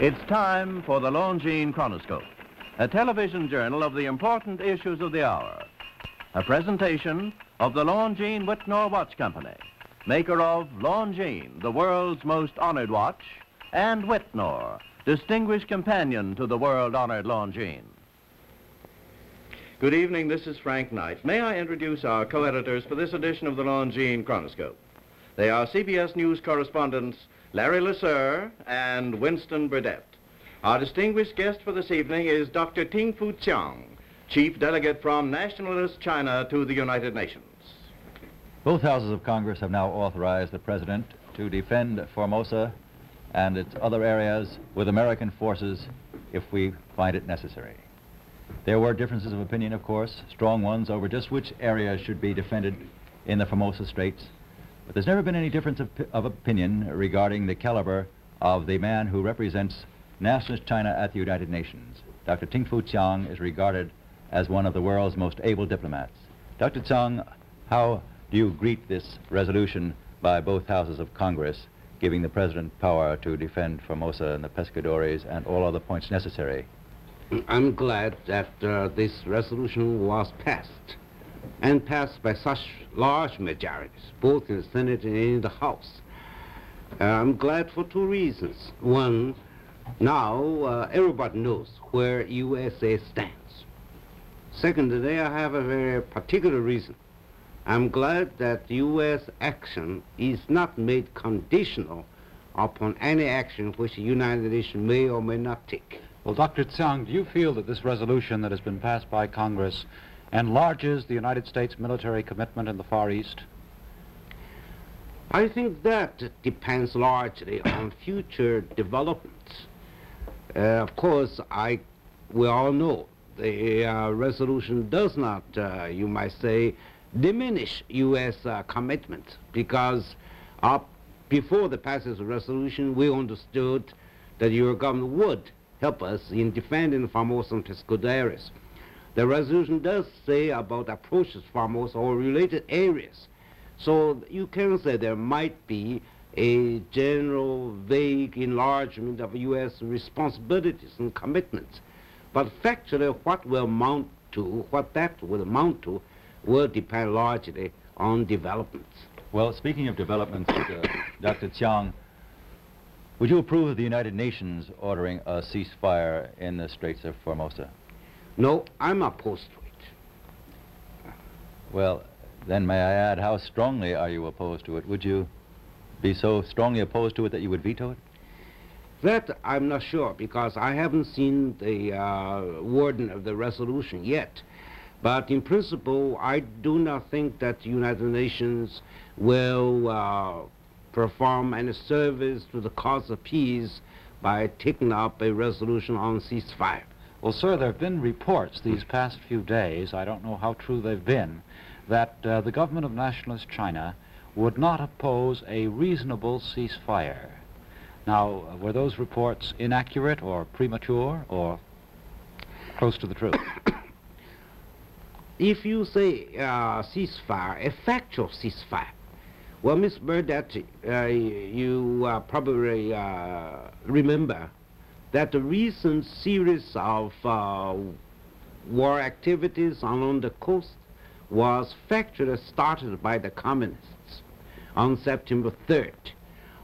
It's time for the Longines Chronoscope, a television journal of the important issues of the hour. A presentation of the Longines Wittnauer Watch Company, maker of Longines, the world's most honored watch, and Wittnauer, distinguished companion to the world-honored Longines. Good evening, this is Frank Knight. May I introduce our co-editors for this edition of the Longines Chronoscope? They are CBS News correspondents Larry LeSueur and Winston Burdett. Our distinguished guest for this evening is Dr. Ting Fu Tsiang, Chief Delegate from Nationalist China to the United Nations. Both houses of Congress have now authorized the President to defend Formosa and its other areas with American forces if we find it necessary. There were differences of opinion, of course, strong ones over just which areas should be defended in the Formosa Straits. But there's never been any difference of, of opinion regarding the caliber of the man who represents nationalist China at the United Nations. Dr. Ting Fu Tsiang is regarded as one of the world's most able diplomats. Dr. Tsiang, how do you greet this resolution by both houses of Congress giving the President power to defend Formosa and the pescadores and all other points necessary? I'm glad that uh, this resolution was passed and passed by such large majorities, both in the Senate and in the House. Uh, I'm glad for two reasons. One, now uh, everybody knows where USA stands. Secondly, I have a very particular reason. I'm glad that U.S. action is not made conditional upon any action which the United Nations may or may not take. Well, Dr. Tsiang, do you feel that this resolution that has been passed by Congress enlarges the United States military commitment in the Far East? I think that depends largely on future developments. Uh, of course, I, we all know the uh, resolution does not, uh, you might say, diminish U.S. Uh, commitment because up before the passage of the resolution, we understood that your government would help us in defending Formosa and Pescadores. The resolution does say about approaches Formosa or related areas. So you can say there might be a general vague enlargement of U.S. responsibilities and commitments. But factually, what will amount to, what that will amount to, will depend largely on developments. Well, speaking of developments, uh, Dr. Tsiang, would you approve of the United Nations ordering a ceasefire in the Straits of Formosa? No, I'm opposed to it. Well, then may I add, how strongly are you opposed to it? Would you be so strongly opposed to it that you would veto it? That I'm not sure because I haven't seen the uh, wording of the resolution yet. But in principle, I do not think that the United Nations will uh, perform any service to the cause of peace by taking up a resolution on ceasefire. Well, sir, there have been reports these past few days, I don't know how true they've been, that uh, the government of nationalist China would not oppose a reasonable ceasefire. Now, were those reports inaccurate or premature or close to the truth? if you say uh, ceasefire, a factual ceasefire, well, Miss Burdett, uh, you uh, probably uh, remember that the recent series of uh, war activities along the coast was factually started by the communists on September 3rd.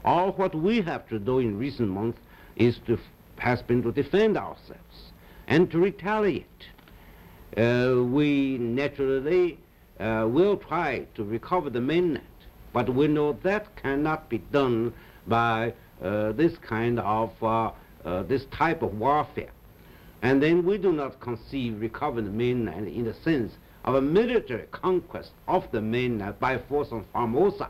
All what we have to do in recent months is to, has been to defend ourselves and to retaliate. Uh, we naturally uh, will try to recover the mainland, but we know that cannot be done by uh, this kind of, uh, uh, this type of warfare. And then we do not conceive recovering the mainland in the sense of a military conquest of the mainland by force on Formosa.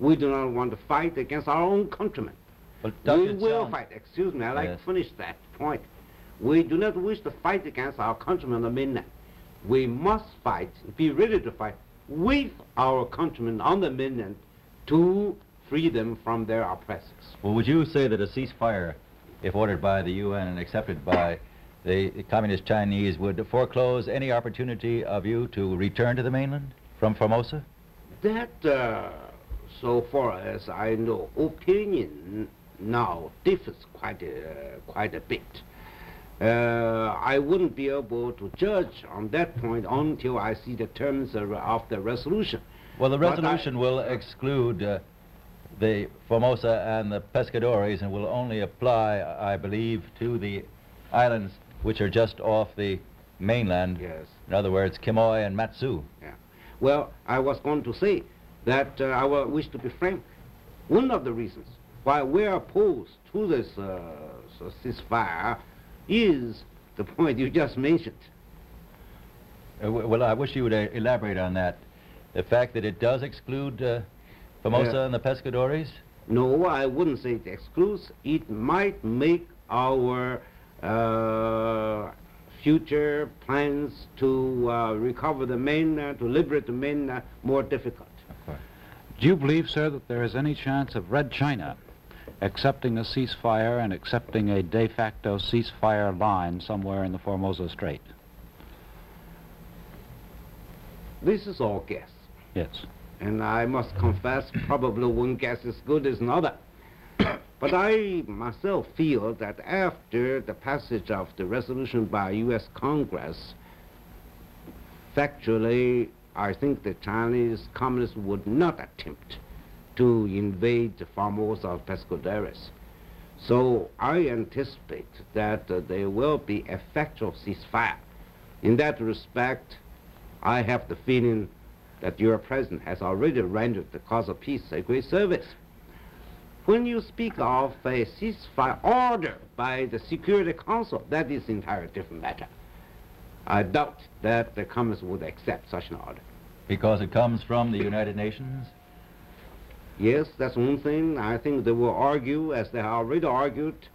We do not want to fight against our own countrymen. we will fight. Excuse me, I'd like yes. to finish that point. We do not wish to fight against our countrymen on the mainland. We must fight, be ready to fight with our countrymen on the mainland to free them from their oppressors. Well, would you say that a ceasefire, if ordered by the UN and accepted by the Communist Chinese, would foreclose any opportunity of you to return to the mainland from Formosa? That, uh, so far as I know, opinion now differs quite a, quite a bit. Uh, I wouldn't be able to judge on that point until I see the terms of, of the resolution. Well, the But I- resolution will exclude uh, the Formosa and the Pescadores and will only apply, I believe, to the islands which are just off the mainland. Yes. In other words, Quemoy and Matsu. Yeah. Well, I was going to say that uh, I wish to be frank. One of the reasons why we're opposed to this uh, ceasefire is the point you just mentioned. Uh, well, I wish you would uh, elaborate on that. The fact that it does exclude uh, Formosa and the Pescadores? No, I wouldn't say it excludes. It might make our uh, future plans to uh, recover the mainland, to liberate the mainland, more difficult. Do you believe, sir, that there is any chance of Red China accepting a ceasefire and accepting a de facto ceasefire line somewhere in the Formosa Strait? This is all guess. Yes. And I must confess, probably one guess is good as another. but I myself feel that after the passage of the resolution by U.S. Congress, factually, I think the Chinese communists would not attempt to invade the Formosa or Pescadores. So I anticipate that uh, there will be a factual ceasefire. In that respect, I have the feeling that your president has already rendered the cause of peace a great service. When you speak of a ceasefire order by the Security Council, that is an entirely different matter. I doubt that the communists would accept such an order. Because it comes from the United Nations? Yes, that's one thing. I think they will argue, as they have already argued,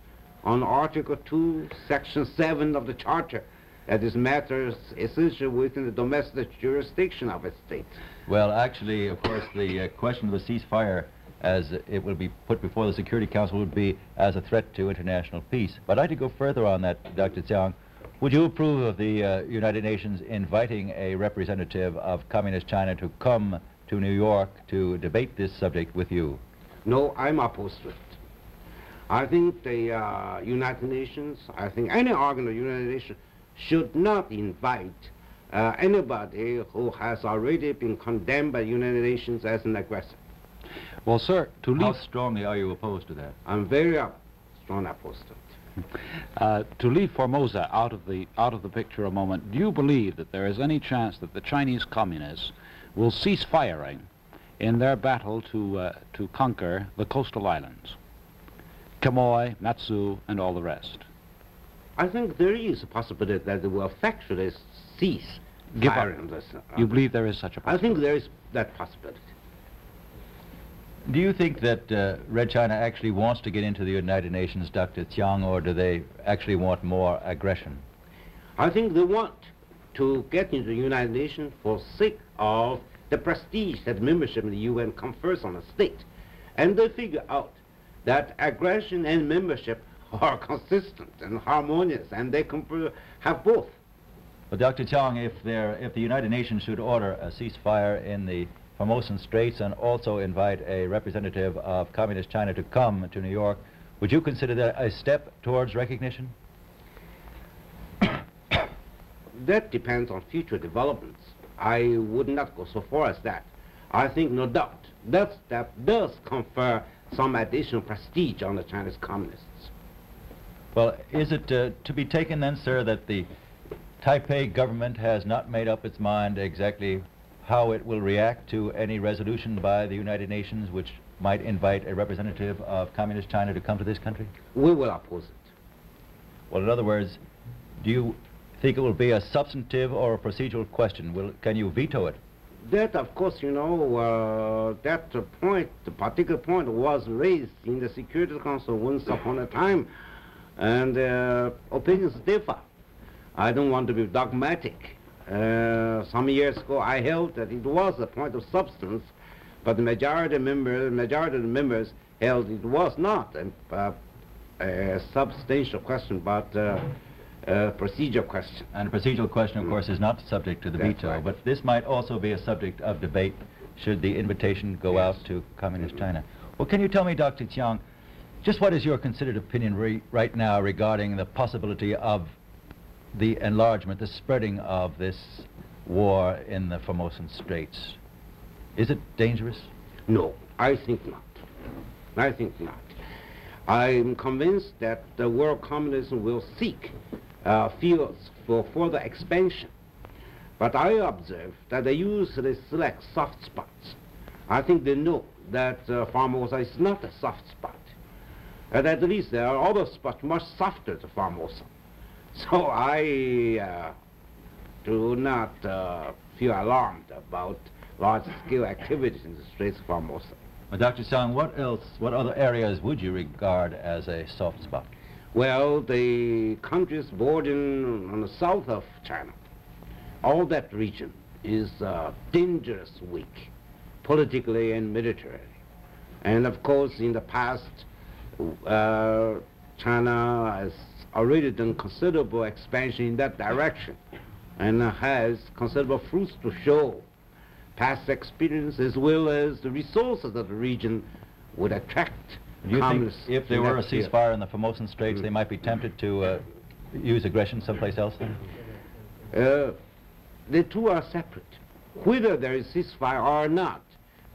on Article 2, Section 7 of the Charter, that this matter is essentially within the domestic jurisdiction of a state. Well, actually, of course, the uh, question of the ceasefire, as it will be put before the Security Council, would be as a threat to international peace. But I'd like to go further on that, Dr. Tsiang. Would you approve of the uh, United Nations inviting a representative of Communist China to come to New York to debate this subject with you? No, I'm opposed to it. I think the uh, United Nations, I think any organ of the United Nations should not invite uh, anybody who has already been condemned by the United Nations as an aggressor. Well, sir, to leave... How strongly are you opposed to that? I'm very uh, strongly opposed to it. uh, to leave Formosa out of the out of the picture a moment, do you believe that there is any chance that the Chinese communists will cease firing in their battle to uh, to conquer the coastal islands, Quemoy, Matsu, and all the rest? I think there is a possibility that they will factually cease Give up. firing this. uh, You believe there is such a possibility? I think there is that possibility. Do you think that uh, Red China actually wants to get into the United Nations, Dr. Tsiang, or do they actually want more aggression? I think they want to get into the United Nations for sake of the prestige that membership in the UN confers on a state. And they figure out that aggression and membership are consistent and harmonious, and they confer, have both. Well, Dr. Tsiang, if, there, if the United Nations should order a ceasefire in the Formosan Straits and also invite a representative of Communist China to come to New York, would you consider that a step towards recognition? That depends on future developments. I would not go so far as that. I think, no doubt, that step does confer some additional prestige on the Chinese communists. Well, is it uh, to be taken then, sir, that the Taipei government has not made up its mind exactly how it will react to any resolution by the United Nations which might invite a representative of Communist China to come to this country? We will oppose it. Well, in other words, do you think it will be a substantive or a procedural question? Will, can you veto it? That, of course, you know, uh, that point, the particular point was raised in the Security Council once upon a time, and uh, opinions differ. I don't want to be dogmatic. Uh, some years ago, I held that it was a point of substance, but the majority members, majority of the members held it was not a, uh, a substantial question, but uh, a procedural question. And a procedural question, of course, is not subject to the That's veto, right. but this might also be a subject of debate should the invitation go Yes. out to Communist China. Well, can you tell me, Dr. Tsiang, Just what is your considered opinion re- right now regarding the possibility of the enlargement, the spreading of this war in the Formosan Straits? Is it dangerous? No, I think not. I think not. I'm convinced that the world communism will seek uh, fields for further expansion. But I observe that they usually select soft spots. I think they know that uh, Formosa is not a soft spot. And at least there are other spots much softer than Formosa. So I uh, do not uh, feel alarmed about large-scale activities in the Straits of Formosa. Well, Dr. Song, what else, what other areas would you regard as a soft spot? Well, the countries bordering on the south of China, all that region is uh, dangerous weak, politically and militarily. And of course, in the past, uh, China has already done considerable expansion in that direction and has considerable fruits to show. Past experience as well as the resources of the region would attract Do you think if there were a that ceasefire in the Formosan Straits, Mm. they might be tempted to uh, use aggression someplace else then? Uh, the two are separate. Whether there is ceasefire or not,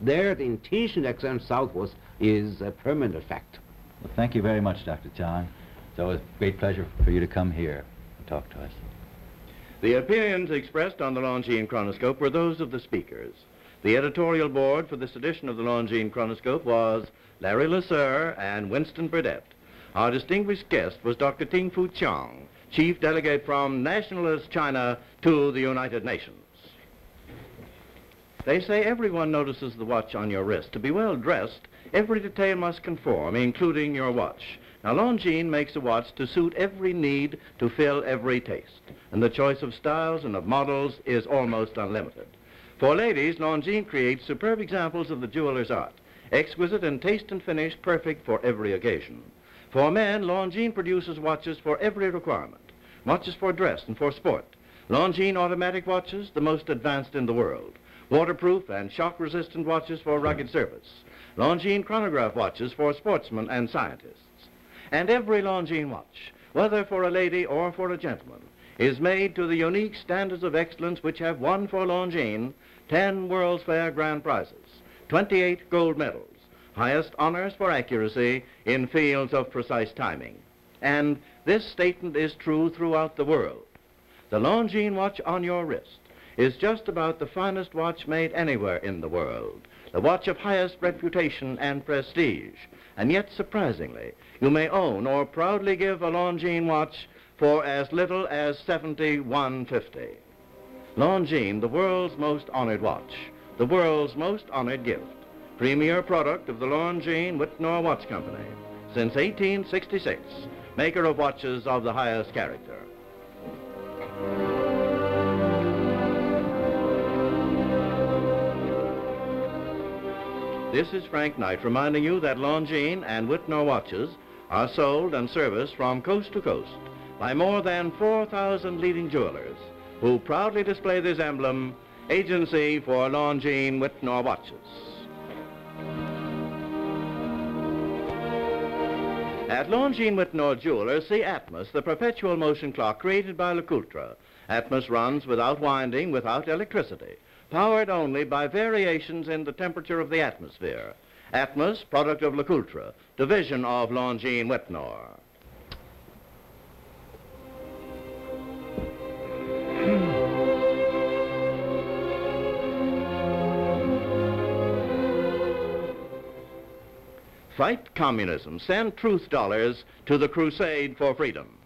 their intention to extend southwards is a permanent factor. Well, thank you very much, Dr. Tsiang. It's always a great pleasure for you to come here and talk to us. The opinions expressed on the Longines Chronoscope were those of the speakers. The editorial board for this edition of the Longines Chronoscope was Larry LeSueur and Winston Burdett. Our distinguished guest was Dr. Ting Fu Tsiang, Chief Delegate from Nationalist China to the United Nations. They say everyone notices the watch on your wrist. To be well dressed, every detail must conform, including your watch. Now, Longines makes a watch to suit every need, to fill every taste. And the choice of styles and of models is almost unlimited. For ladies, Longines creates superb examples of the jeweler's art, exquisite in taste and finish, perfect for every occasion. For men, Longines produces watches for every requirement, watches for dress and for sport. Longines automatic watches, the most advanced in the world. Waterproof and shock-resistant watches for rugged service. Longines chronograph watches for sportsmen and scientists. And every Longines watch, whether for a lady or for a gentleman, is made to the unique standards of excellence which have won for Longines 10 World's Fair grand prizes, 28 gold medals, highest honors for accuracy in fields of precise timing. And this statement is true throughout the world. The Longines watch on your wrist is just about the finest watch made anywhere in the world, the watch of highest reputation and prestige. And yet, surprisingly, you may own or proudly give a Longines watch for as little as 7150. Longines, the world's most honored watch, the world's most honored gift, premier product of the Longines Wittnauer Watch Company, since 1866, maker of watches of the highest character. This is Frank Knight reminding you that Longines and Wittnauer watches are sold and serviced from coast to coast by more than 4,000 leading jewelers who proudly display this emblem, Agency for Longines Wittnauer Watches. At Longines Wittnauer Jewelers, see Atmos, the perpetual motion clock created by LeCoultre. Atmos runs without winding, without electricity, powered only by variations in the temperature of the atmosphere. Atmos, product of LeCoultre, division of Longines Wittnauer. Hmm. Fight communism. Send truth dollars to the crusade for freedom.